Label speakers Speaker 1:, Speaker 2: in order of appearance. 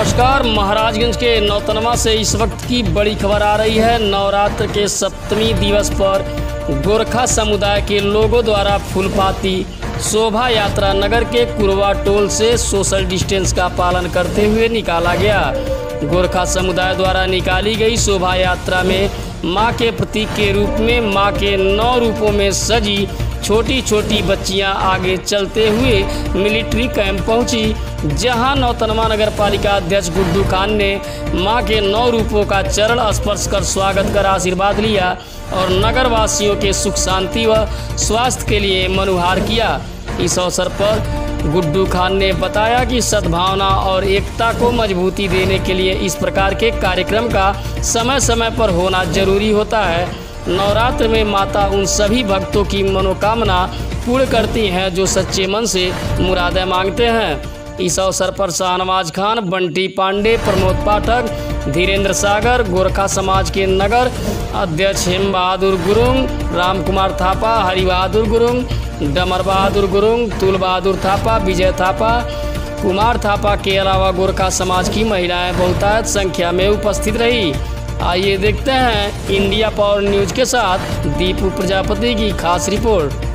Speaker 1: नमस्कार, महाराजगंज के नौतनवा से इस वक्त की बड़ी खबर आ रही है। नवरात्र के सप्तमी दिवस पर गोरखा समुदाय के लोगों द्वारा फूलपाती शोभा यात्रा नगर के कुरवा टोल से सोशल डिस्टेंस का पालन करते हुए निकाला गया। गोरखा समुदाय द्वारा निकाली गई शोभा यात्रा में माँ के प्रतीक के रूप में, माँ के नौ रूपों में सजी छोटी छोटी बच्चियाँ आगे चलते हुए मिलिट्री कैंप पहुँची, जहाँ नौतनवा नगर पालिका अध्यक्ष गुड्डू खान ने माँ के नौ रूपों का चरण स्पर्श कर स्वागत कर आशीर्वाद लिया और नगर वासियों के सुख, शांति व स्वास्थ्य के लिए मनुहार किया। इस अवसर पर गुड्डू खान ने बताया कि सद्भावना और एकता को मजबूती देने के लिए इस प्रकार के कार्यक्रम का समय समय पर होना ज़रूरी होता है। नवरात्र में माता उन सभी भक्तों की मनोकामना पूर्ण करती हैं जो सच्चे मन से मुरादें मांगते हैं। इस अवसर पर शाहनवाज खान, बंटी पांडे, प्रमोद पाठक, धीरेन्द्र सागर, गोरखा समाज के नगर अध्यक्ष हेम बहादुर गुरुंग राम कुमार थापा हरि बहादुर गुरुंग, डमर बहादुर गुरुंग, तुल बहादुर थापा, विजय थापा, कुमार थापा के अलावा गोरखा समाज की महिलाएँ बहुतायत संख्या में उपस्थित रही। आइए देखते हैं इंडिया पावर न्यूज़ के साथ दीपू प्रजापति की खास रिपोर्ट।